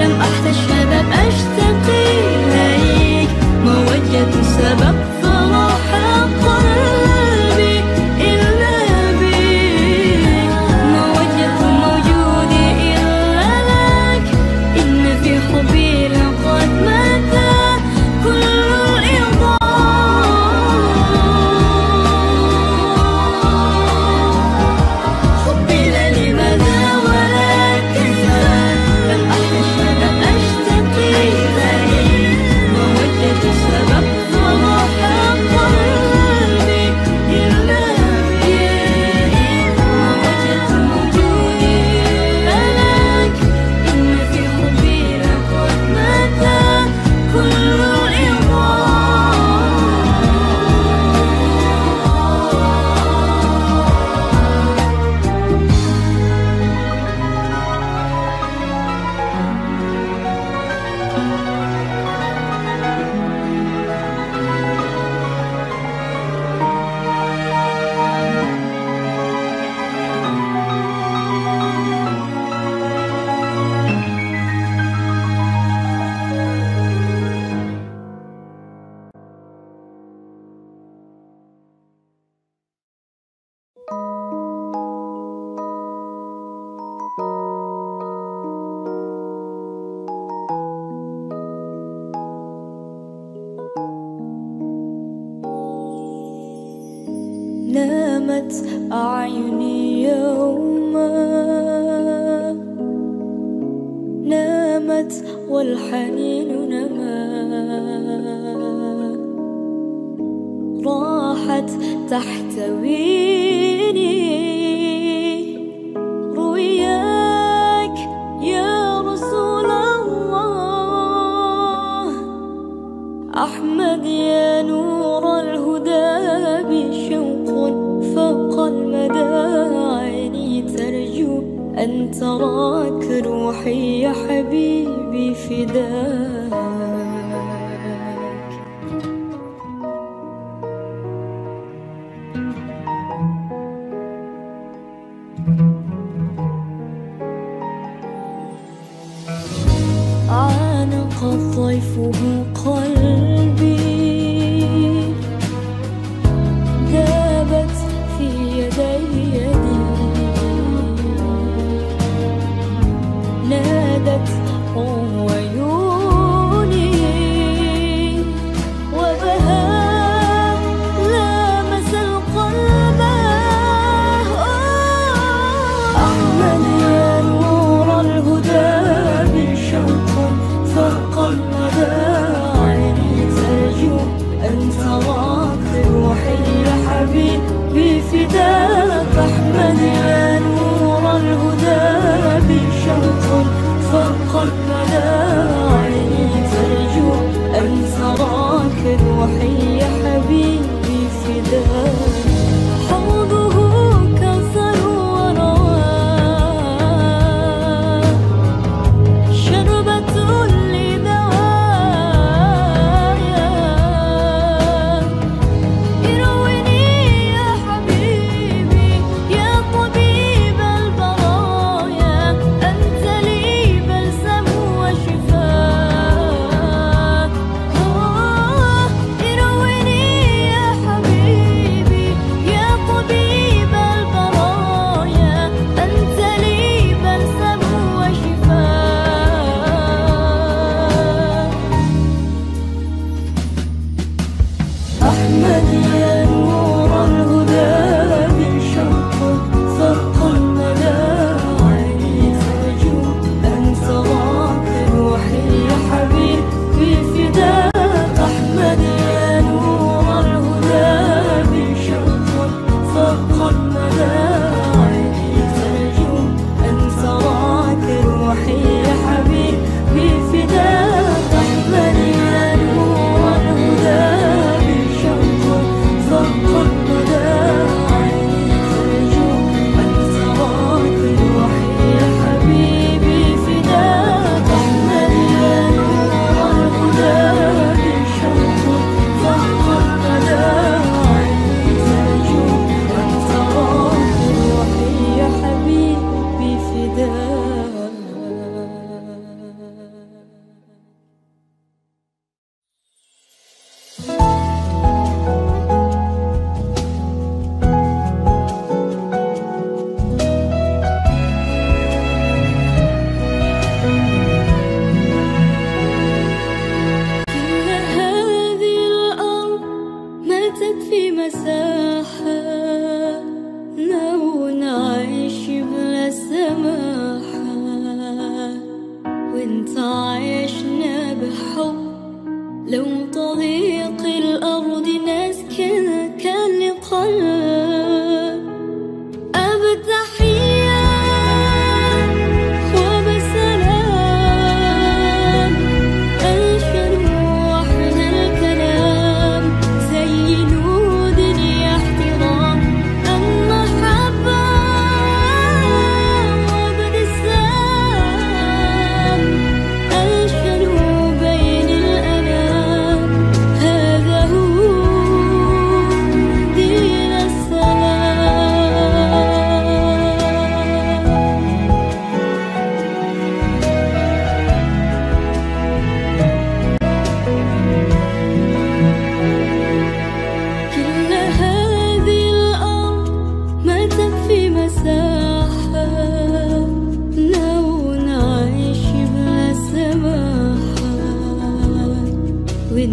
لم أحتج شباب أشتقي إليك. ما وجدت سبب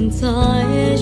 Time.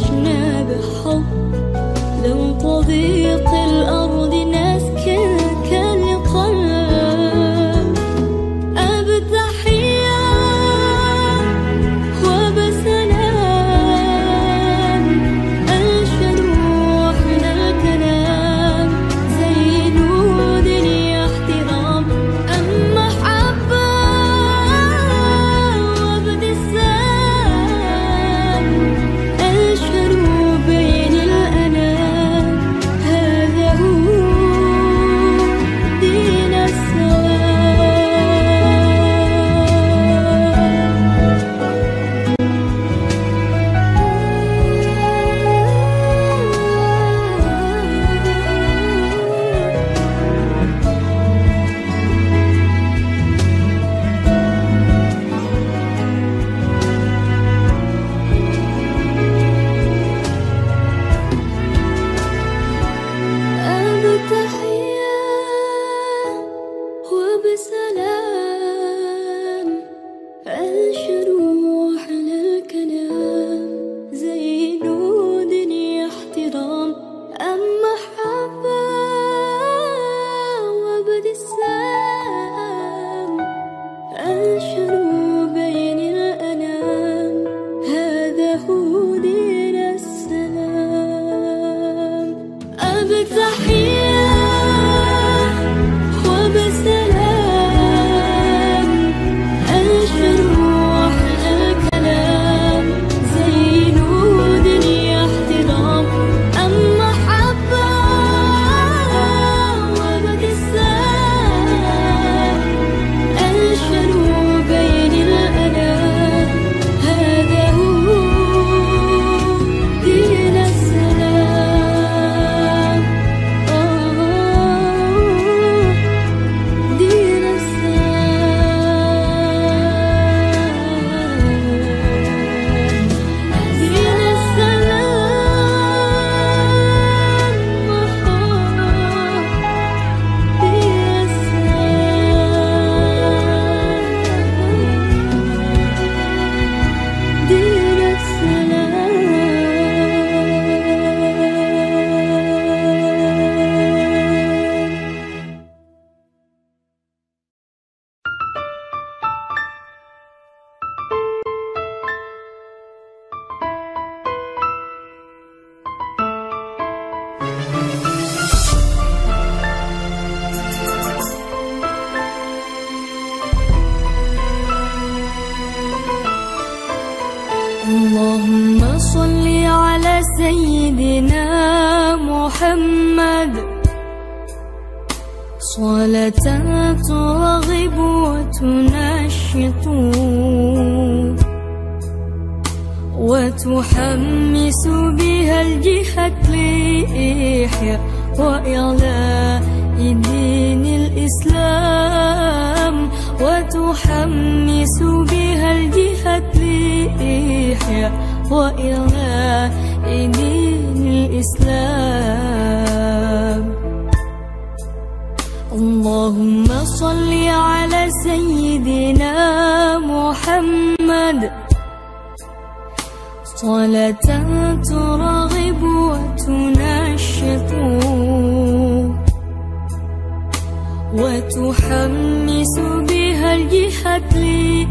وتحمس بها الجهاد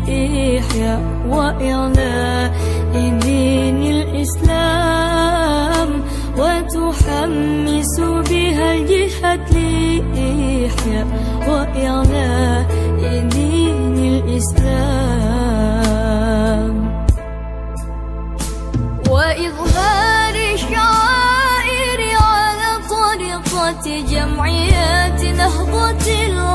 لإحياء وإعلاء دين الإسلام. وتحمس بها الجهاد لإحياء وإعلاء دين الإسلام. جمعيات نهضة الوطن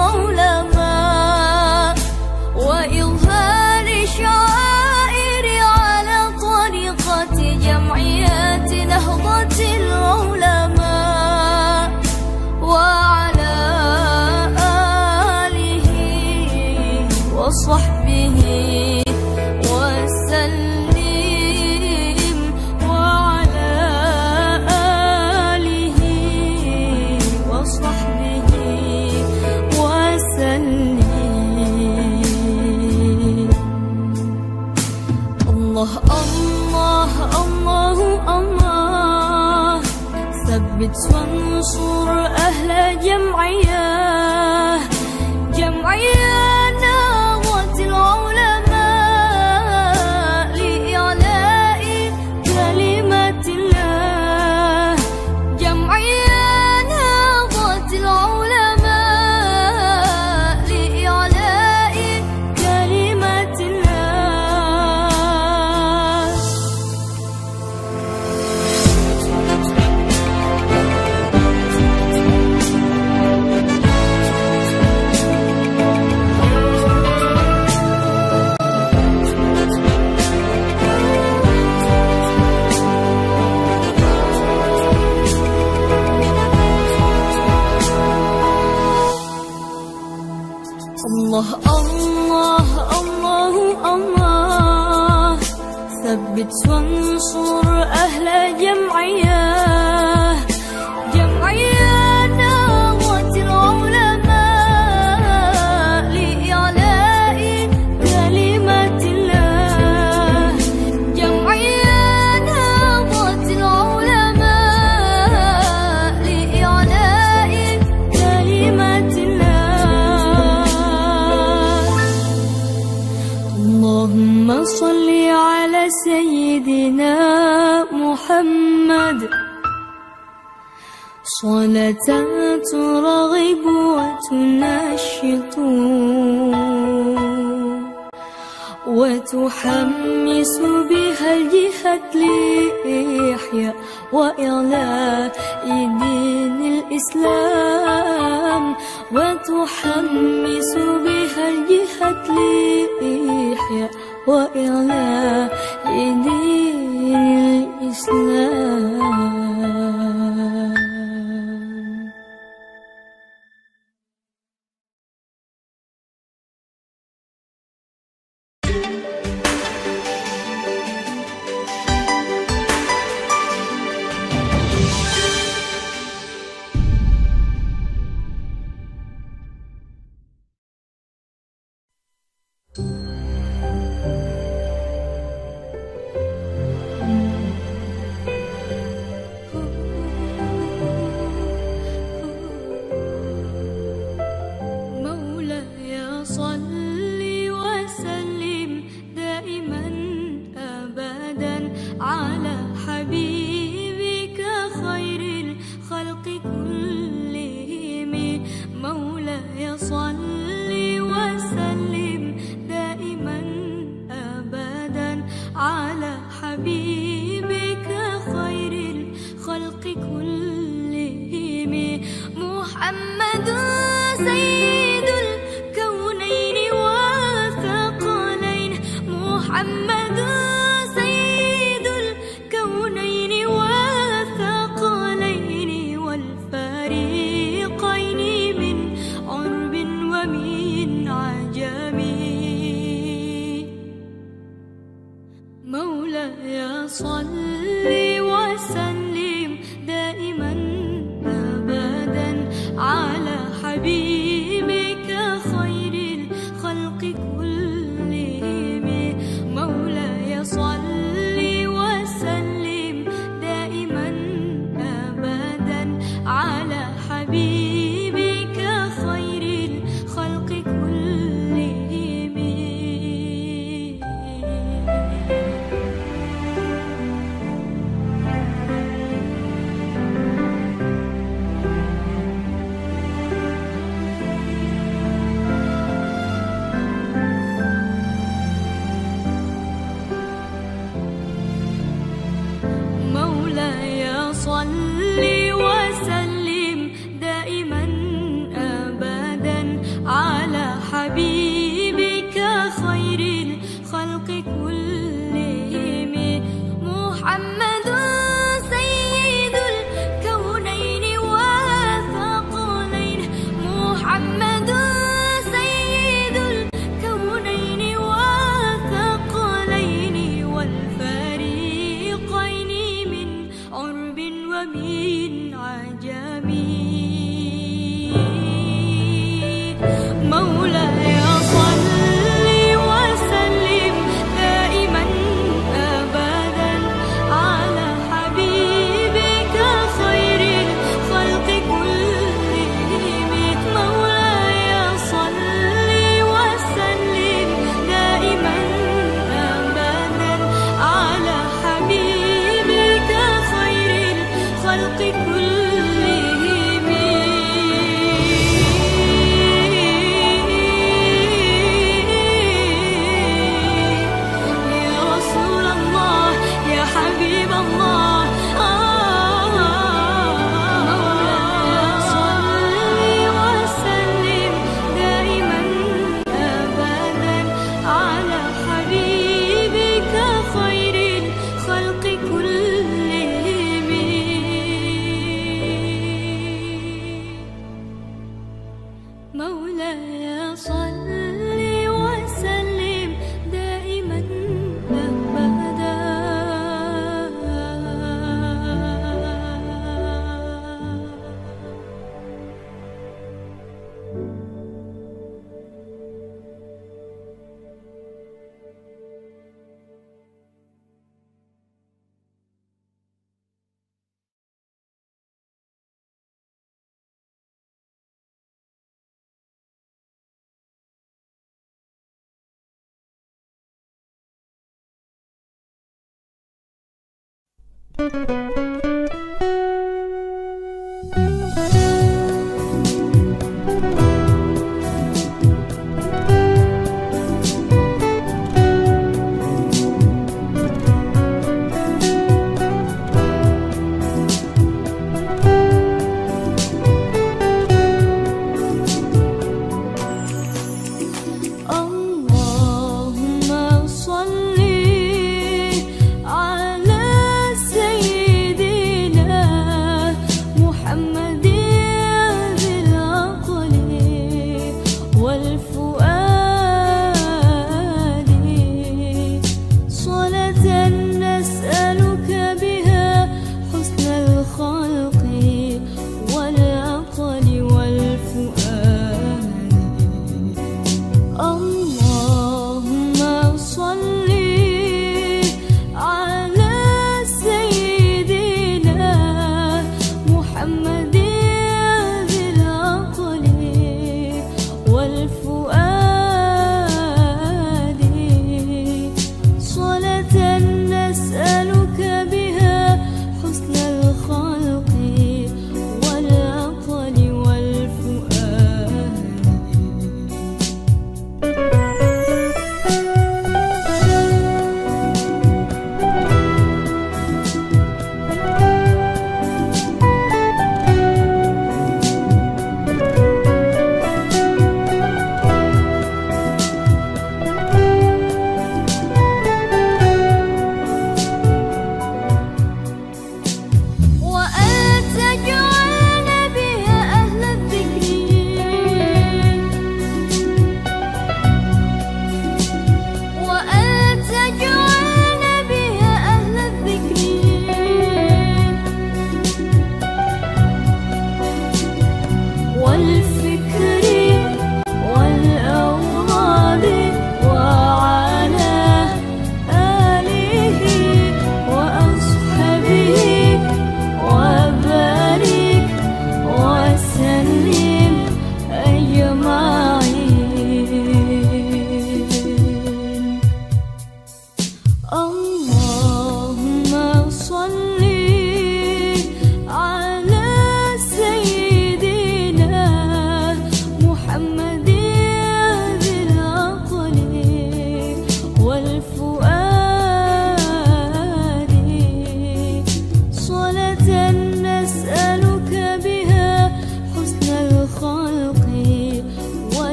وانصر أهل جمعي اللهم صل على سيدنا محمد. صلاة ترغب وتنشط. وتحمس بها الجهاد لإحياء وإعلاء دين الإسلام. وتحمس بها الجهاد لإحياء وإعلاء دين الإسلام. على